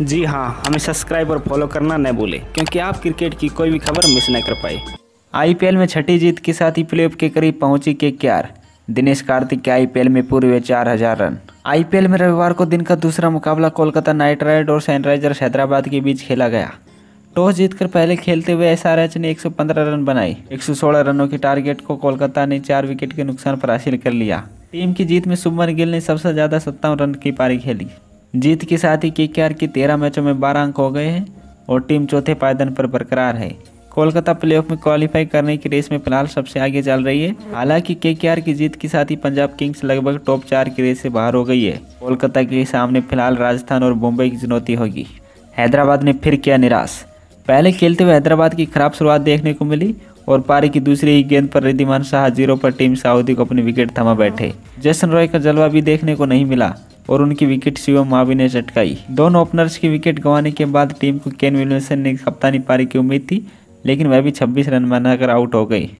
जी हाँ हमें सब्सक्राइब और फॉलो करना न भूलें, क्योंकि आप क्रिकेट की कोई भी खबर मिस न कर पाए। आईपीएल में छठी जीत के साथ ही प्लेऑफ के करीब पहुँची के क्यार दिनेश कार्तिक के आईपीएल में पूरे हुए चार हज़ार रन। आईपीएल में रविवार को दिन का दूसरा मुकाबला कोलकाता नाइट राइडर और सनराइजर्स हैदराबाद के बीच खेला गया। टॉस जीतकर पहले खेलते हुए एसआरएच ने 115 रन बनाए 116 रनों के टारगेट को कोलकाता ने चार विकेट के नुकसान पर हासिल कर लिया। टीम की जीत में सुमन गिल ने सबसे ज़्यादा सत्तावन रन की पारी खेली। जीत के साथ ही के की तेरह मैचों में बारह अंक हो गए हैं और टीम चौथे पायदान पर बरकरार है। कोलकाता प्लेऑफ में क्वालिफाई करने की रेस में फ़िलहाल सबसे आगे चल रही है। हालाँकि के की जीत के साथ ही पंजाब किंग्स लगभग टॉप चार की रेस से बाहर हो गई है। कोलकाता के सामने फ़िलहाल राजस्थान और मुंबई की चुनौती होगी। हैदराबाद ने फिर किया निराश। पहले खेलते हुए हैदराबाद की खराब शुरुआत देखने को मिली और पारी की दूसरी ही गेंद पर रिद्धिमान शाह ज़ीरो पर टीम सऊदी को अपनी विकेट थमा बैठे। जैसन रॉय का जलवा भी देखने को नहीं मिला। और उनकी विकेट शिवम मावी ने चटकाई। दोनों ओपनर्स की विकेट गंवाने के बाद टीम को केन विलियमसन ने कप्तानी पारी की उम्मीद थी, लेकिन वह भी 26 रन बनाकर आउट हो गई।